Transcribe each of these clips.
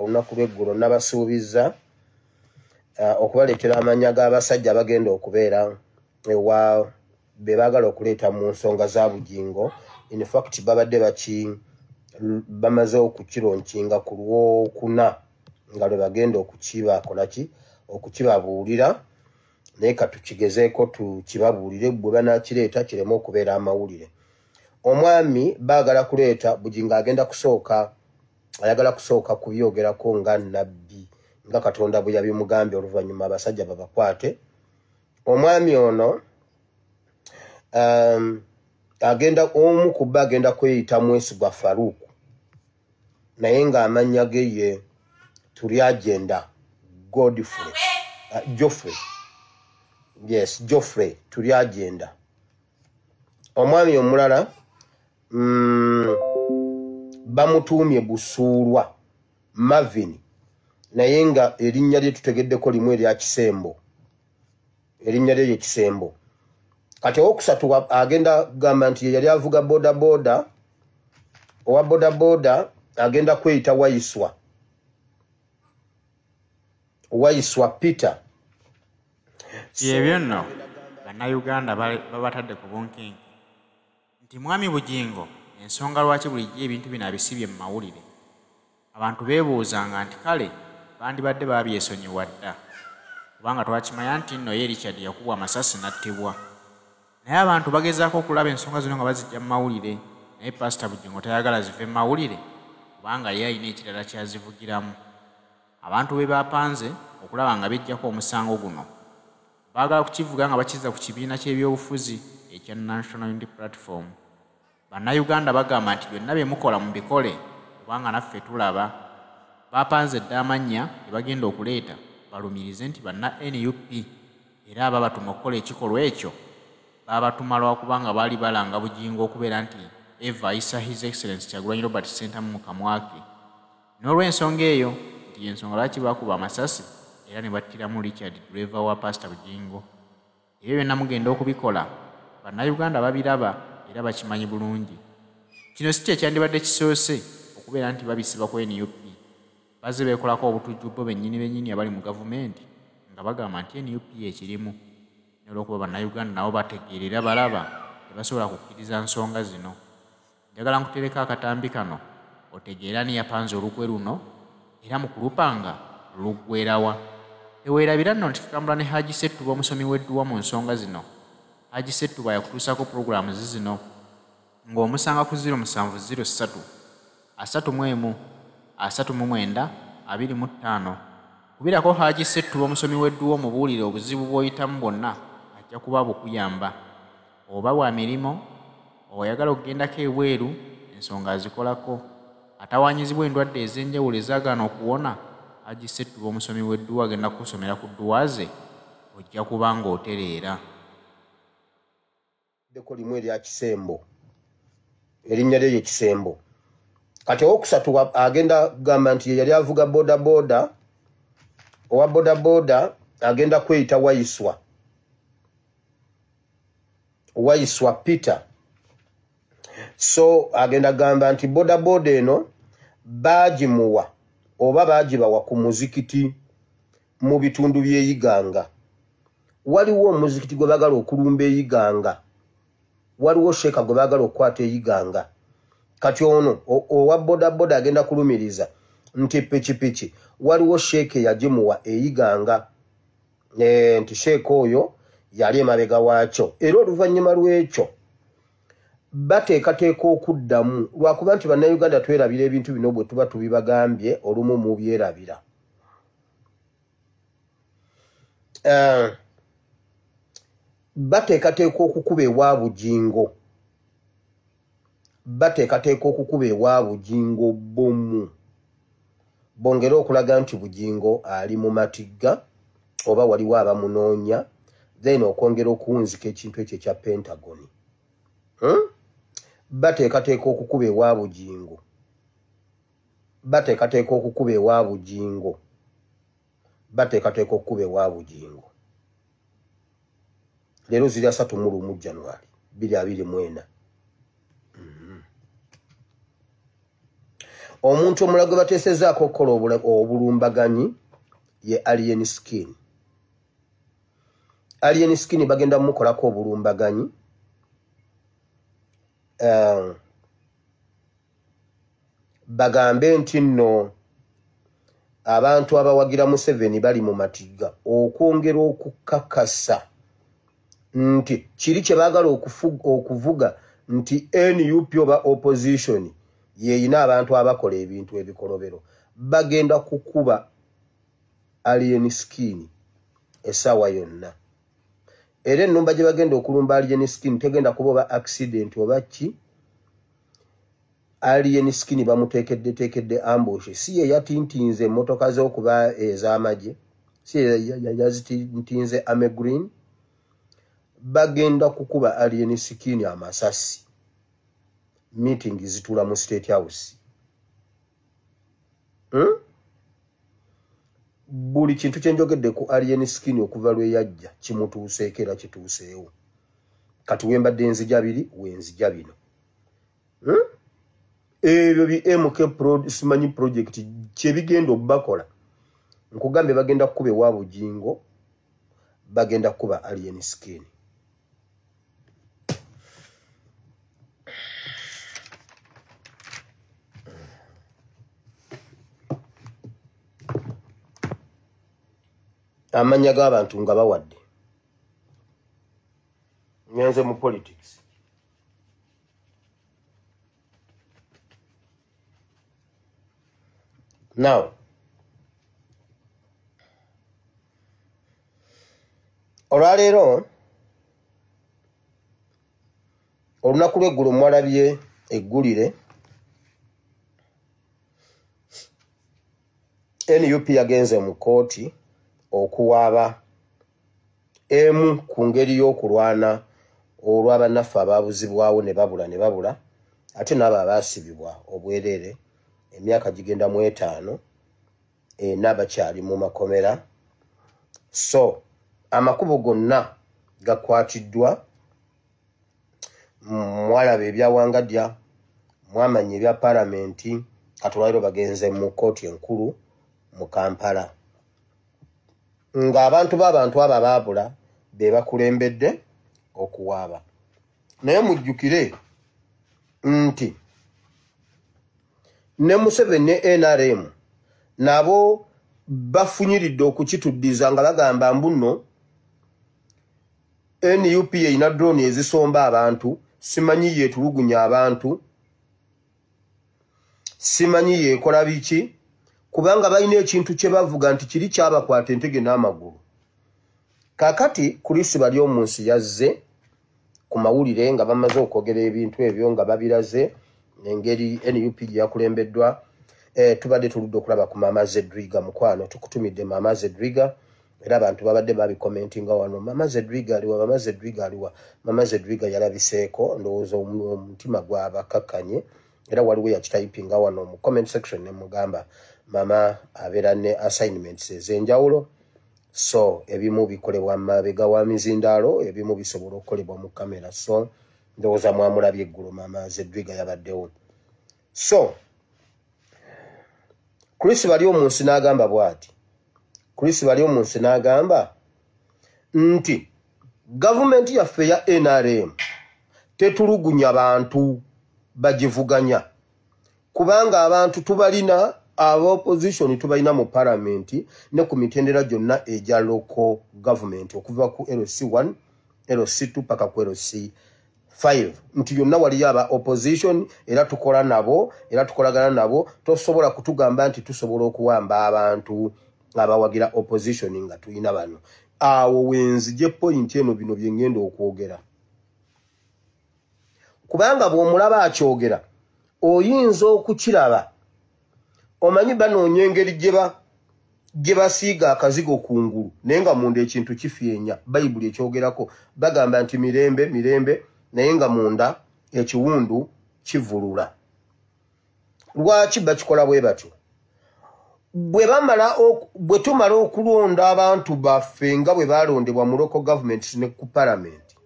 olunaku lweggulo nabasuubiza uh, okubaleetera amanya g'abasajja bagenda okubeera ewa be baagala okuleeta mu nsonga za bugingo. Infact babadde baki bamaze okukironkinga ku lwokuna nga lwe bagenda okukibakolaki okukibabuulira. Naye katukigezeeko tukibabuulire bwe banakireeta kireme okubeera amawulire. Omwami baagala kuleeta bugingo agenda kusooka ayagala kusooka kubyogerako nga nabbi nga katonda bwe yabimugambye oluvannyuma abasajja babakwate. Omwami ono um, agenda omu ku bba agenda kweyita mwesigwa faruuku naye ng'amannya ge ye tuli agenda godfrey uh, joffrey yes joffrey tuli agenda. Omwami omulala mm, bamutuumye busuulwa mavin naye nga erinnya lye tutegeddeko limu erya kisembo. Erinnya lye ye kisembo. Kati owokusatu agenda kugamba nti ye yali avuga boda owa boda boda agenda kweyita wayiswa wayiswa peter. Ebyo nno bannayuganda babatadde ku bunkingi nti mwami bugingo ensonga lwaki bulijjo ebintu bino abisibye mu mawulire? Abantu beebuuzanga nti kale bandibadde baabyesonyiwa dda. Kubanga twakimanya nti nno ye richard yakubwa amasasi nattibwa. Naye abantu bagezaako okulaba ensonga zino nga bazijja mu mawulire. Naye pasita bugingo tayagala zive mu mawulire kubanga ye alina ekirala kyazivugiramu. Abantu be bapanze okulaba nga bijjako omusango guno. Baagala kukivuga nga bakiza ku kibiina ky'ebyobufuzi ekya national unity platform bannayuganda bagamba nti byonna bye mukola mu bikole kubanga naffe tulaba bapanze dde amannya ge bagenda okuleeta balumirize nti banna nup era aba batuma okukola ekikolwa ekyo baabatuma lwakubanga baali balanga bugingo okubeera nti eva isa his excellence kyagulanyi robert center mu mukamwake n'olw'ensonga eyo nti ensonga lwaki bakuba amasasi era ne battiramu richard driver wa pastor bugingo ebyo byonna mugenda okubikola. Bannayuganda babiraba era bakimanyi bulungi. Kino si kyekyandibadde kisoose okubeera nti babisiba ku nup bazze beekolako obutujju bo bennyini bennyini abali mu gavumenti nga bagamba nti nup ekirimu. Nolwokuba bannayuganda nabo bategeerera balaba tebasobola kukkiriza nsonga zino. Njagala nkutereka akatambi kano otegeera ni yapanze olukwe luno era mu kulupanga luggwerawa eweerabira nno nti tukambula ne haji settuba omusomi w'edduwa mu nsonga zino haji settuba yakutuusako puroguramu zi zino ng'omusanga ku 0703 asatu mu emu asatu mu mwenda abiri mu ttaano kubirako haji settuba omusomi w'edduwa omubuulire obuzibu bw'oyitamu bwonna ajja kuba bukuyamba. Oba bwa mirimu oyagala okugendako ebweru ensonga azikolako. Atawanyizibwa endwadde ez'enjawulo ezaagaana okuwona haji settuba omusomi w'edduwa agenda kukusomera ku dduwa ze ojja kuba ng'otereera deko limu erya kisembo. Erinnya lye ye kisembo. Kati owokusatu agenda kugamba nti yali avuga boda boda owa boda boda agenda kweyita wayiswa wayiswa peter. So agenda kugamba nti boda boda eno baagimuwa oba baagibawa ku muzikiti mu bitundu by'eyiganga waliwo omuzikiti gwe baagala okulumba eyiganga waliwo sheeka gwe baagala okukwata eyiganga. Kati ono owa bodaboda agenda kulumiriza nti pikipiki waliwo sheeka eyagimuwa eyiganga. E, nti sheeka oyo yali emabega waakyo. Era oluvannyuma lw'ekyo bateekateeka okuddamu. Lwakuba nti bannayuganda twerabira ebintu bino bwe tuba tubibagambye olumu mubyerabira uh, bateekateeka okukuba ewa bugingo bateekateeka okukuba ewa bugingo bomu bongere okulaga nti bugingo ali mu matigga oba waliwo abamunoonya then okwongera okuwunzika ekintu ekyo ekya pentagoni hmm? bateekateeka okukuba ewa bugingo bateekateeka okukuba ewa bugingo bateekateeka okukuba ewa bugingo leero ziri asatu mu lumu januari biri abiri mu ena. Mhm. omuntu omulala gwe bateesezaako okukola obulumbaganyi ye alien skin. Alien skin bagenda mumukolako obulumbaganyi. Um, bagambe nti nno abantu abawagira museveni bali mu matiga okwongera okukakasa nti kiri kye baagala okuvuga nti nup oba opposition yeyina abantu abakola ebintu ebikolobero. Bagenda kukuba alien skin essaawa yonna. Era ennumba gye bagenda okulumba alien skin tegenda kuba oba accident oba ki alien skin bamuteekedde teekedde ambush. Si ye yatintinze emmotoka z'okuba ez'amagye si ye ya- ya- yazitintinze green bagenda kukuba alien skin amasasi. Meeting zituula mu state house. Hmm? buli kintu kyenjogedde ku alien skin okuva lwe yajja kimutuuseeko era kituuseewo. Kati wembadde nzija biri wenzija bino. Hmm? ebyo bi mk simanyi project kyebigenda okubakola nkugambye bagenda kukuba ewa bugingo bagenda kukuba alien skin amannya g'abantu nga bawadde. Ngenze mu politics. Now olwaleero olunaku lweggulo mwalabye eggulire nup yagenze mu kooti okuwaaba emu ku ngeri y'okulwana olw'abannaffe abaabuzibwawo ne babula ne babula ate n'abo abaasibibwa obwereere emyaka gigenda mu etaano ena bakyali mu makomera. So amakubo gonna gakwatiddwa mwalaba ebyawangadya mwamanya ebya paalamenti kati olwaliro bagenze mu kooti enkulu mu kampala ng'abantu b'abantu abo abaabula be bakulembedde okuwaaba. Naye mujjukire nti ne museveni ne nrm nabo bafunyiridde okukituddiza nga bagamba mbu nno nup yeyina drone ezisomba abantu simanyi yeetulugunya abantu simanyi yeekola biki kubanga balina ekintu kye bavuga nti kiri kyabakwata entege n'amagulu. Kaakati kulisi bali omu nsi yazze ku mawulire nga bamaze okwogera ebintu ebyo nga babiraze engeri nup gye yakulembeddwa. Eh, tubadde tuludde okulaba ku mama zedriga mukwano tukutumidde mama zedriga era abantu babadde babikomentinga wano mama zedriga aliwa mama zedriga aliwa mama zedriga yalabiseeko ndowooza omu- omutima gwabakakkanye era waliwo yakitayipinga wano mu comment section nemugamba mama abeera ne assignments ez'enjawulo so ebimu bikolebwa mabega wa mizindaalo ebimu bisobola okukolebwa mu kamera. So ndowooza mwamulabye eggulu mama zedwiga yabaddewo so chris bali omu nsi n'agamba bw'ati. Chris bali omu nsi n'agamba nti gavumenti yaffe ya nrm tetulugunya bantu bagivuganya. Kubanga abantu tubalina aba opposition tubalina mu palamenti ne ku mitendera gyonna egya local government okuva ku lc1 lc2 paka ku lc5 nti yonna waliyo aba opposition era tukola nabo era tukolagana nabo tosobola kutugamba nti tusobola okuwamba abantu abawagira opposition nga tulina bano. Awo wenzije point eno bino byengenda okwogera. Kubanga bw'omulaba akyogera oyinza okukiraba omanyi banoonya engeri gye ba- gye basiiga akazigo kungulu naye nga munda ekintu kifyenya bayibuli ekyogerako bagamba nti mirembe mirembe naye nga munda ekiwundu kivulula. Lwaki bakikola bwe batyo? Bwe tumala okulonda abantu baffe nga bwe balondebwa mu local government ne ku palamenti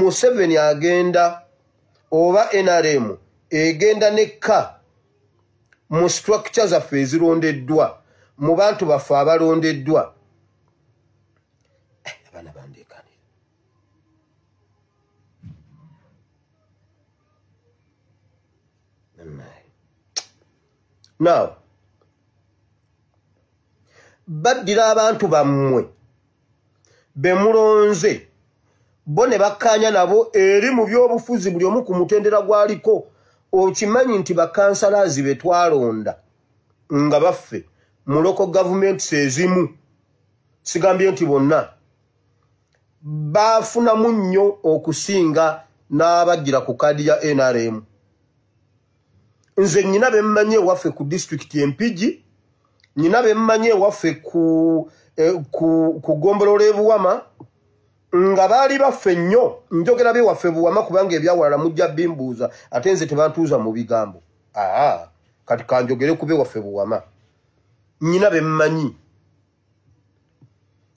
museveni agenda oba nrm egenda nekka mu structure zaffe ezirondeddwa mu bantu baffe abalondeddwa Eh, abaana bandeekanira now baddira abantu bammwe bemulonze bo ne bakkaanya nabo eri mu byobufuzi buli omu ku mutendera gwaliko okimanyi nti bakansalaazi be twalonda nga baffe mu loko gavumenti ezimu sigambye nti bonna baafunamu nnyo okusinga n'abajjira ku kaadi ya nrm nze nnyina bemmanyi ewaffe ku disitulikiti empigi nnyina bemmanyi ewaffe ku, eh, ku, ku gombolola ebuwama nga baali baffe nnyo njogera bewaffe buwama kubanga ebyawalala mujja bimbuuza ate nze tebantuuza mu bigambo. Aa kati kanjogere ku bewaffe buwama nnyina bemmanyi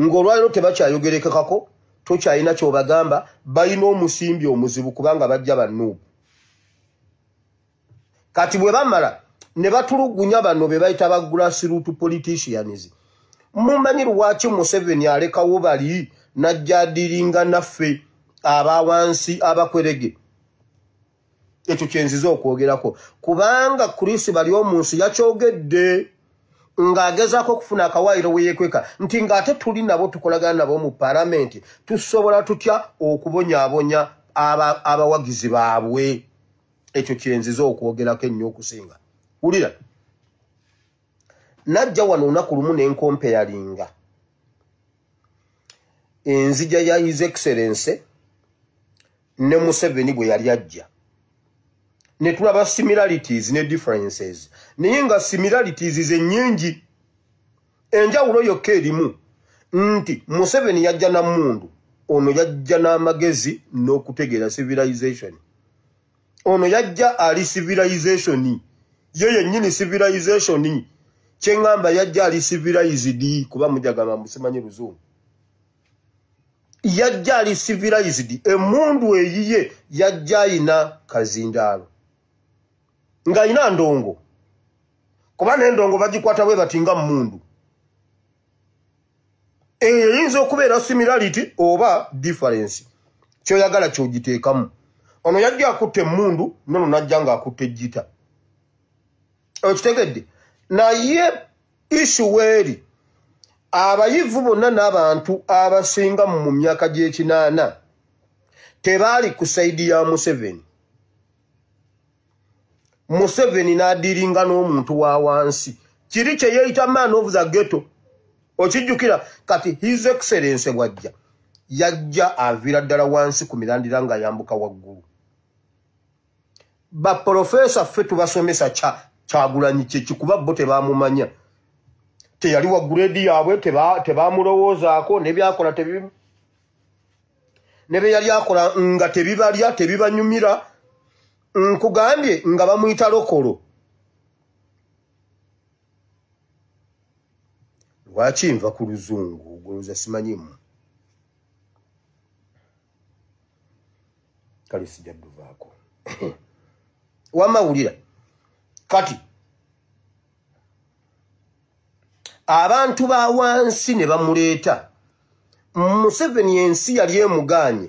ng'olwaliro tebakyayogerekekako tokyalina kyobagamba balina omusimbi omuzibu kubanga bajja bannuubu. Kati bwe bamala ne batulugunya bano be bayita ba grassroot politicians. Mumanyi lwaki museveni alekawo bali najja adiringa naffe abawansi abakwerege. Ekyo kyenziza okwogerako. Kubanga krisi bali omunsi yakyogedde ng'agezaako okufuna akawaayiro weyekweka nti ng'ate tuli nabo tukolagana nabo mu paalamenti tusobola tutya okubonyaabonya abawagizi baabwe? Ekyo kyenziza okwogerako ennyo okusinga. Wulira najja wano olunaku lumu nenkompeyalinga enzija ya his excellence ne museveni bwe yali ajja. Ne tulaba similarities ne differences. Naye nga similarities zennyingi enjawulo yokka erimu nti museveni yajja namundu ono yajja n'amagezi n'okutegeera civilization. Ono yajja ali civilization ye yennyini civilization. Kyeŋŋamba yajja ali civilized kuba mujagamba musimanyi luzungu yajja ali civilized emundu eyiye yajja ayina kazindaalo ng'ayina ndongo. Kuba n'endongo bagikwata bwe bati nga mundu eyo eyinza okubeera similarity oba difference. Kyoyagala kyogiteekamu. Ono yajja akutta emundu nono najja ng'akutta ejjita. Okitegedde? Naye isu weeri abayivu bonna n'abantu abasinga mu myaka gy'ekinaana tebaali ku saidi ya museveni. Museveni n'adiringa n'omuntu wa wansi. Kiri kye yeeyita man of the ghetto okijjukira kati his excellence bwajja yajja aviira ddala wansi ku mirandira ng'ayambuka waggulu. Baprofesa ffe tubasomesa kyagulanyi kyekikuba bo tebamumanya teyali wa guredi yaabwe tebamulowoozaako nebyakola ne bye yali akola nga tebibalya tebibanyumira. Nkugambye nga bamuyita lokolo. Lwaki nva ku luzungu? Goloza simanyimu kale sijadduvaako wamawulira. Kati abantu ba wansi ne bamuleeta. Museveni ensi yali emugaanye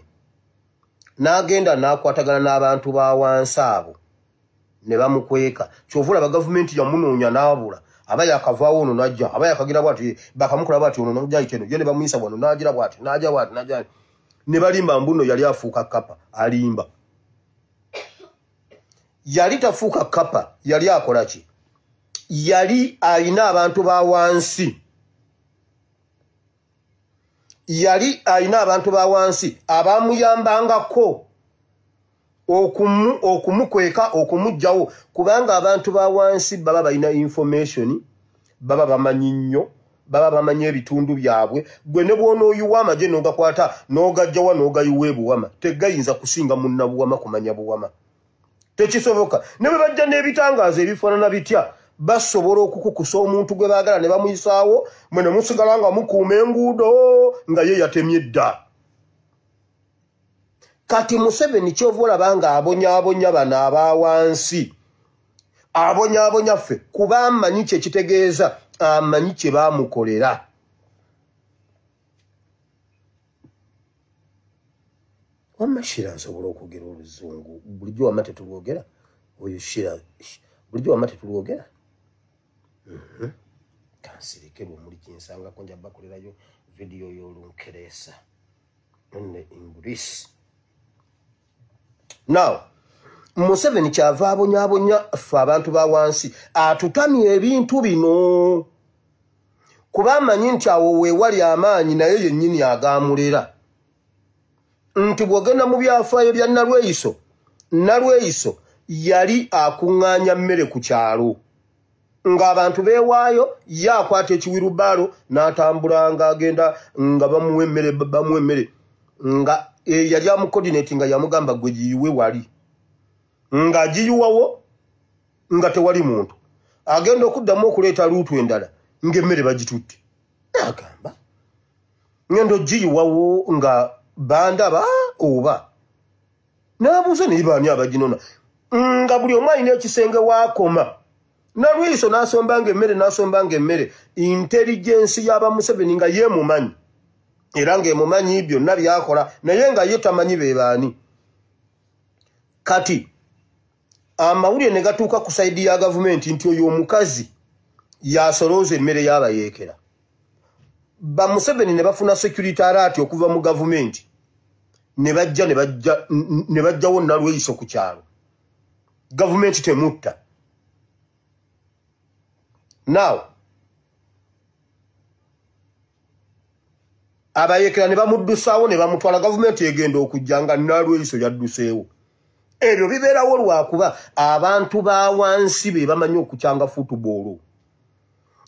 n'agenda n'akwatagana n'abantu ba wansi abo ne bamukweka. Kyova olaba gavumenti yamunoonya n'abula aba yakavaawo ono najja aba yakagira bwati bakamukola bwati ono najayita eno yo ne bamuyisa bwano nagira bwati naja bwati naja ne balimba mbuno yali afuuka kapa alimba. Yali tafuuka kapa yali akola ki yali ayina abantu ba wansi. Yali ayina abantu ba wansi. Abamuyambangako okumu okumukweka okumugjawo kubanga abantu ba wansi baba balina information baba bamanyi nnyo baba bamanyi ebitundu byabwe. Gwe ne bwonooyiwa amagye n'ogakwata n'ogajjawa n'ogayiwa ebuwama tegayinza kusinga munnabuwama kumanya buwama. Tekisoboka. Ne bwe bajja n'ebitangaazo ebifaanana bitya basobola okukukusa omuntu gwe baagala ne bamuyisaawo mwe ne musigala nga mukuuma enguudo nga ye yatemye edda. Kati museveni kyova olaba nga abonyaabonya bano abawansi abonyaabonya ffe kuba amanyi kyekitegeeza amanyi kye baamukolera. Wamma shira nsobola okwogera oluzungu? Bulijjo wamma tetulwogera? Oyo shira bulijjo wamma tetulwogera Mhm. kansirike lwemuli kinsangako nja bakolerayo vidiyo y'olunkereesa ne english. Now museveni kyava abonyabonya ffe abantu ba wansi atutamya ebintu bino. Kuba amanyi nti awo weewali amaanyi naye yennyini agamulera nti bw'ogenda mu byafaayo bya nalweyiso nalweyiso yali akuŋŋaanya mmere ku kyalo ng'abantu beewaayo ye akwata ekiwirubaalo n'atambula ng'agenda nga bamuwa emmere bamuwa emmere. Nga e, yali amukodinati nga yamugamba gwe giyiwe wali. Ng'agiyiwawo nga tewali muntu. Agenda okuddamu okuleeta luutu endala ng'emmere bagitutte. Agamba ngenda ogiyiwawo nga bandaba oba n'abuuza naye baani abaginona nga buli omu alina ekisenge waakoma nalwiso n'asombanga emmere n'asombanga emmere. Intelligensi y'abamuseveni nga yeemumanyi era ng'emumanyi byonna byakola naye nga ye tamanyi be baani. Kati amawulire ne gatuuka ku saidi ya gavumenti nti oyo omukazi yasolooza emmere y'abayeekera bamuseveni ne bafuna security alati okuva mu gavumenti. Ne bajja ne bajjawo nalweyiso ku kyalo. Gavumenti temutta now abayekera ne bamuddusaawo ne bamutwala gavumenti egenda okujja nga nalweyiso yadduseewo ebyo bibeerawo lwakuba abantu ba wansi be bamanyi okukyanga futuboolo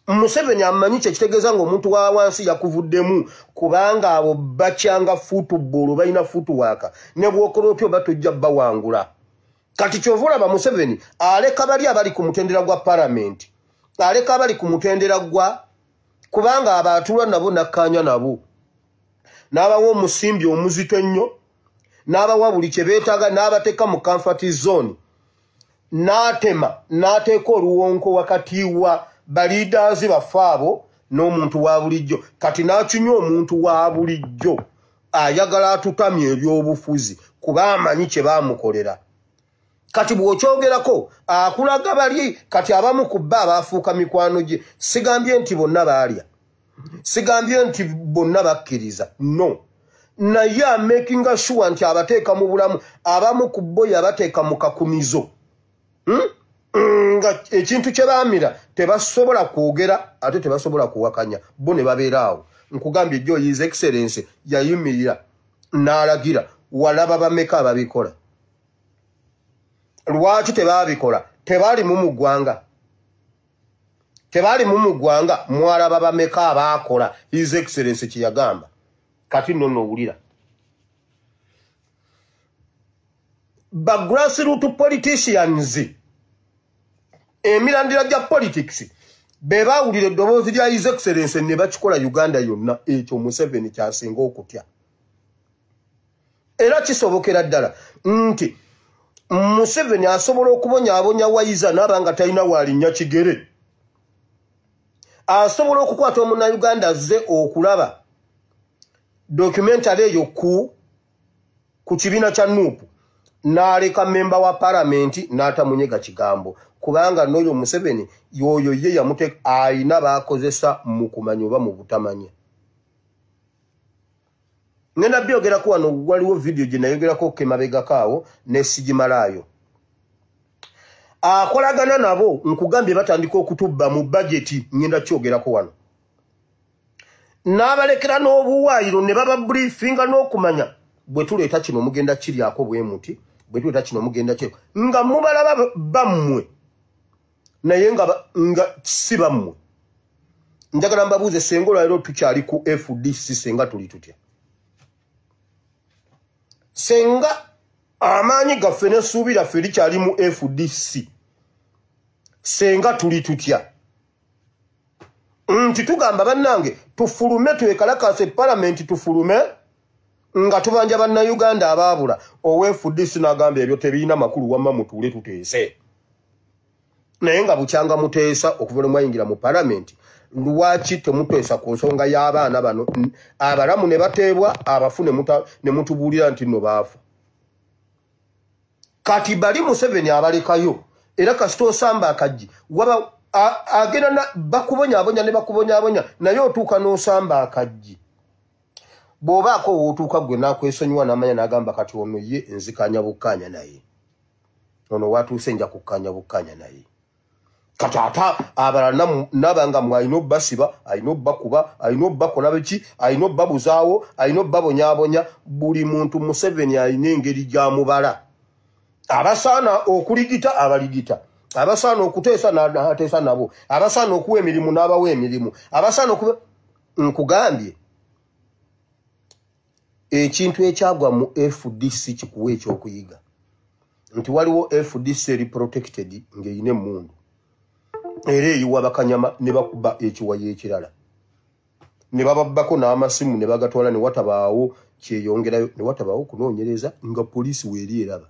museveni amanyi kyekitegeeza ngaomuntu wa wansi yakuvuddemu kubanga abo bakyanga futuboolo balina futuwaaka ne bwokola otyo oba tojja bawangula. Kati kyova olaba museveni aleka bali abali ku mutendera gwa palamenti aleka abali ku mutendera gwa kubanga abo atulwa nabo nakkaanya nabo. N'abawa omusimbi omuzito ennyo n'abawa buli kye beetaaga n'abateeka mu comfort zone. N'atema n'ateeka oluwonko wakati wa baliidaazi baffe abo n'omuntu wa bulijjo. Kati n'akinywa omuntu wa bulijjo ayagala atutamya ebyobufuzi kuba amanyi kye baamukolera kati bw'okyogerako akulaga bali kati abamu ku bba abaafuuka mikwano gye sigambye nti bonna baalya. Sigambye nti bonna bakkiriza. No. Naye amakinga sure nti abateeka mu bulamu abamu ku bo yabateeka mu kakumizo. Hmm? nga ekintu kye baamira tebasobola kwogera ate tebasobola kuwakanya. Bo ne babeera awo. Nkugambye jo his excellence yayimirira n'alagira walaba bameka ababikola lwaki tebaabikola tebaalimu mu ggwanga. Tebaalimu mu ggwanga mwalaba bameka abaakola his excellence kyeyagamba kati nno nowulira. Ba grassroot politicians emirandira gya politics be baawulira eddoboozi lya his excellence ne bakikola uganda yonna ekyo museveni kyasinga okutya. Era kisobokera ddala nti museveni asobola okubonyaabonya wayiza naaba nga talina waalinnya kigere. Asobola okukwata omunauganda azze okulaba dokumentale eyo ku ku kibiina kya nuupu. N'aleka memba wa palamenti n'atamunyega kigambo. Kubanga n'oyo museveni yoyo ye yamute ayina baakozesa mu kumanya oba mu butamanya ngenda byogerako wano waliwo vidiyo gye nayogerako kemabegako awo nesigimalaayo akolagana nabo nkugambye batandika okutubba mu bajeti ngenda kyogerako wano. N'abalekera n'obuwaayiro ne baba briefinga n'okumanya bwe tuleeta kino mugenda kiryako bwe muti bwe tuleeta kino mugenda kyo nga mubalaba bammwe naye nga, nga si bammwe. Njagala mbabuuze senga olwaliro tukyali ku fdc senga tuli tutya senga amaanyi gaffe n'essuubi laffe likyali mu fdc senga tuli tutya? Nti tugamba bannange tufulume twekalakasa epalamenti tufulume nga tubanja bannayuganda abaabula. Owefudisi n'agamba ebyo tebirina makulu wamma mutuule tuteese. Naye nga bukyanga muteesa okuva lwe mwayingira mu palamenti lwaki temuteesa ku nsonga y'abaana bano? Abalamu ne bateebwa abafu ne mutubuulira nti nno baafa kati bali museveni abalekayo era kasita osamba akaggi waba agenda bakubonyaabonya ne bakubonyaabonya naye otuuka n'osamba akaggi. Bw'obaako wootuuka gwe n'akwesonyiwa n'amanya n'agamba kati ono ye nzikanya bukkanya naye. Ono watuuse nja kukkanya bukkanya naye kati ata abalala nabanga mwe alina obbasiba alina obbakuba alina obbakola biki alina obbabuzaawo alina obbabonyaabonya buli muntu museveni alina engeri gy'amubala. Abasaana okuligita abaligita. Abasaana okuteesa nateesa nabo. Abasaana okuwa emirimu n'abawa emirimu. Abasaana okuba nkugambye ekintu ekyagwa mu fdc kikuwa ekyokuyiga. Nti waliwo fdc eri protected ng'erina emundu era eyiwa bakanyama ne bakuba ekiwayo ekirala. Ne bababbako n'amasimu ne bagatwala ne watabaawo kyeyongerayo ne watabaawo okunoonyereza nga poliisi weeri eraba